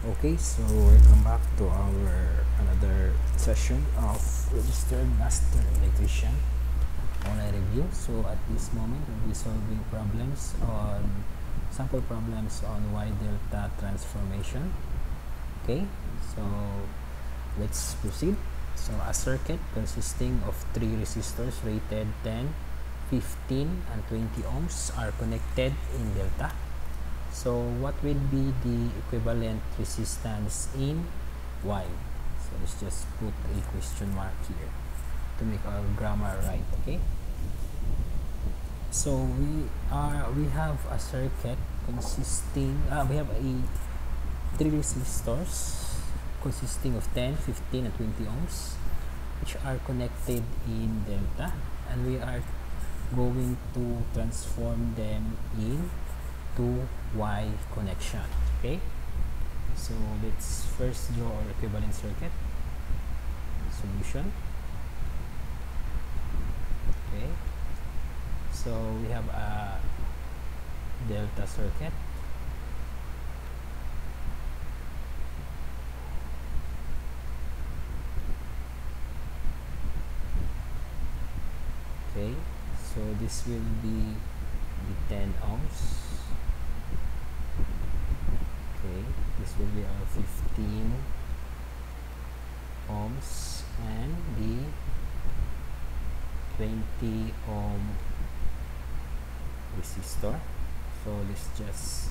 Okay, so welcome back to our another session of registered master electrician online review. So at this moment, we'll be solving problems on sample problems on Y delta transformation. Okay, so let's proceed. So a circuit consisting of three resistors rated 10, 15, and 20 ohms are connected in delta. So what will be the equivalent resistance in Y? So let's just put a question mark here to make our grammar right, okay? So we are we have a circuit consisting uh, we have a three resistors consisting of 10, 15 and 20 ohms which are connected in delta and we are going to transform them in to Y connection. Okay, so let's first draw our equivalent circuit solution. Okay, so we have a delta circuit. Okay, so this will be the 10 ohms okay this will be our 15 ohms and the 20 ohm resistor. So let's just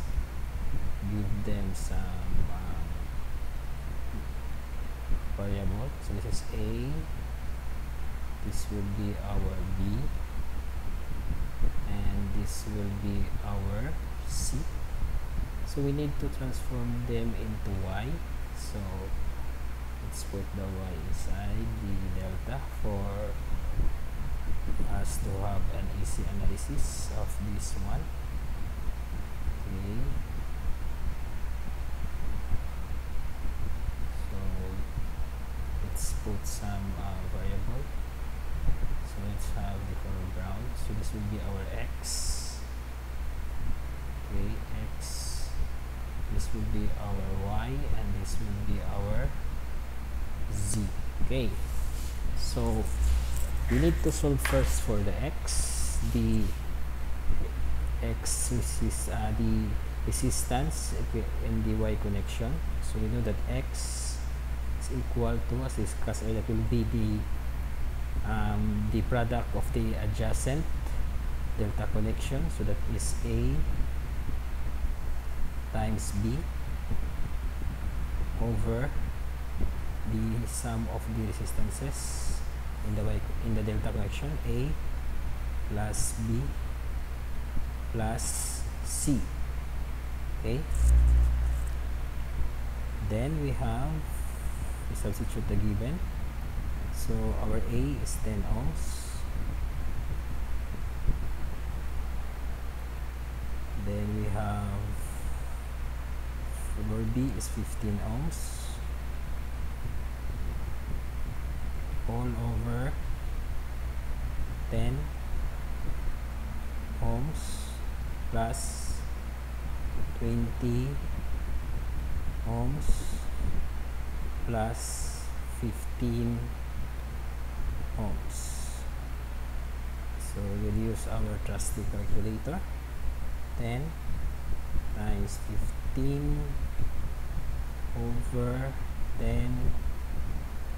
give them some um, variable. So this is a. This will be our b. And this will be our c so we need to transform them into y. So let's put the y inside the delta for us to have an easy analysis of this one. Okay. So let's put some uh, variable. So let's have the foreground so this will be our x okay x this will be our y and this will be our z okay? So we need to solve first for the x. The x is uh, the resistance in the y connection. So we know that x is equal to as discussed earlier will be the um, the product of the adjacent delta connection. So that is a times b over the sum of the resistances in the y in the delta connection a plus b plus c. Okay? Then we have we substitute the given. So our a is 10 ohms then we have floor B is 15 ohms all over. 10 ohms plus 20 ohms plus 15 ohms so we'll use our trusty calculator. 10 times 15 over 10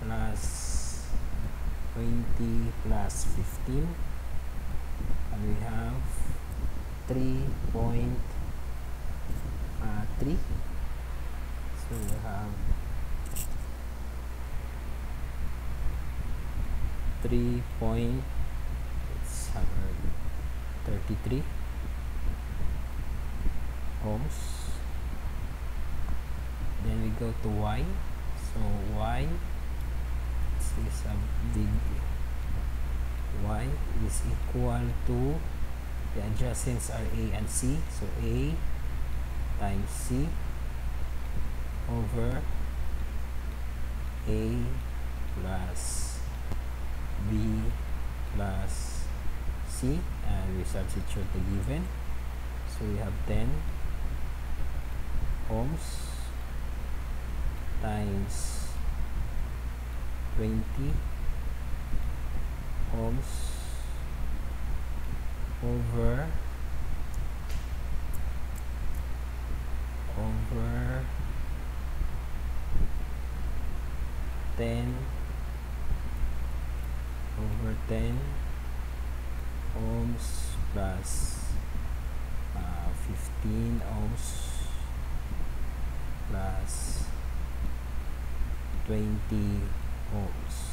plus 20 plus 15 and we have 3 point uh, 3 so we have 3 point it's 33 ohms go to y. So y is a big y is equal to the adjacents are a and c. So a times c over a plus b plus c. And we substitute the given. So we have 10 ohms times 20 ohms over over 10 over 10 ohms plus uh, 15 ohms plus 20 ohms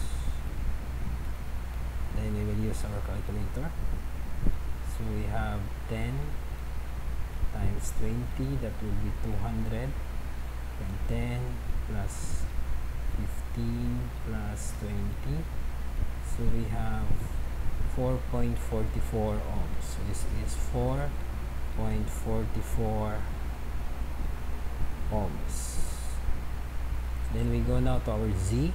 then we will use our calculator. So we have 10 times 20 that will be 200 and 10 plus 15 plus 20 so we have 4.44 ohms. So this is 4.44 ohms then we go now to our z.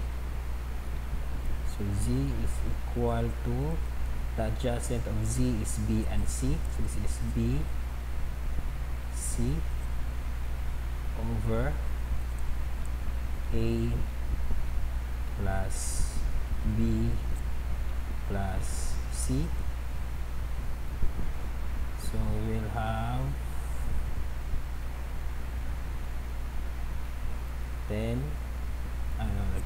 So z is equal to the adjacent of z is b and c. So this is b c over a plus b plus c. So we'll have 10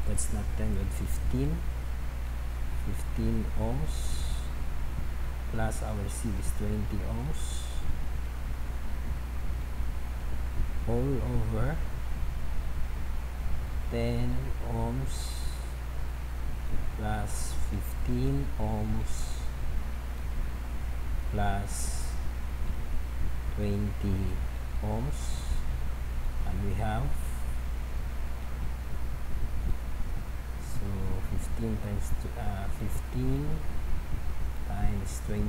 that's not 10 but 15 15 ohms plus our C is 20 ohms. All over 10 ohms plus 15 ohms plus 20 ohms. And we have 15 times uh, 15 times 20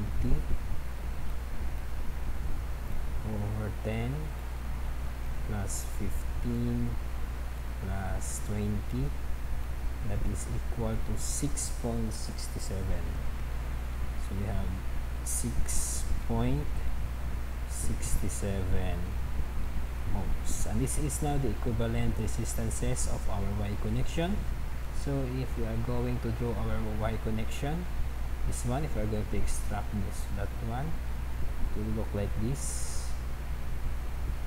over 10 plus 15 plus 20 that is equal to 6.67 so we have 6.67 ohms. And this is now the equivalent resistances of our Y connection so if we are going to draw our Y connection this one if we are going to extract this that one it will look like this.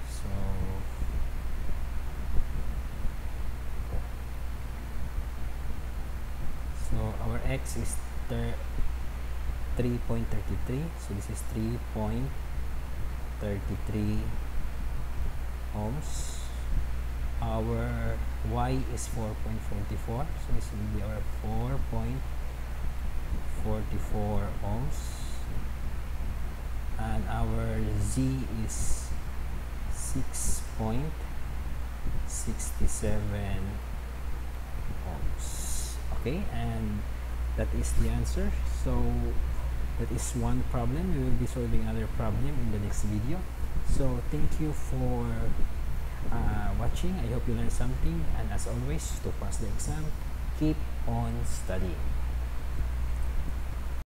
So so our x is 3.33 so this is 3.33 ohms. Our y is 4.44 so this will be our 4.44 ohms. And our z is 6.67 ohms. Okay and that is the answer. So that is one problem. We will be solving other problem in the next video. So thank you for uh, watching. I hope you learned something. And as always to pass the exam keep on studying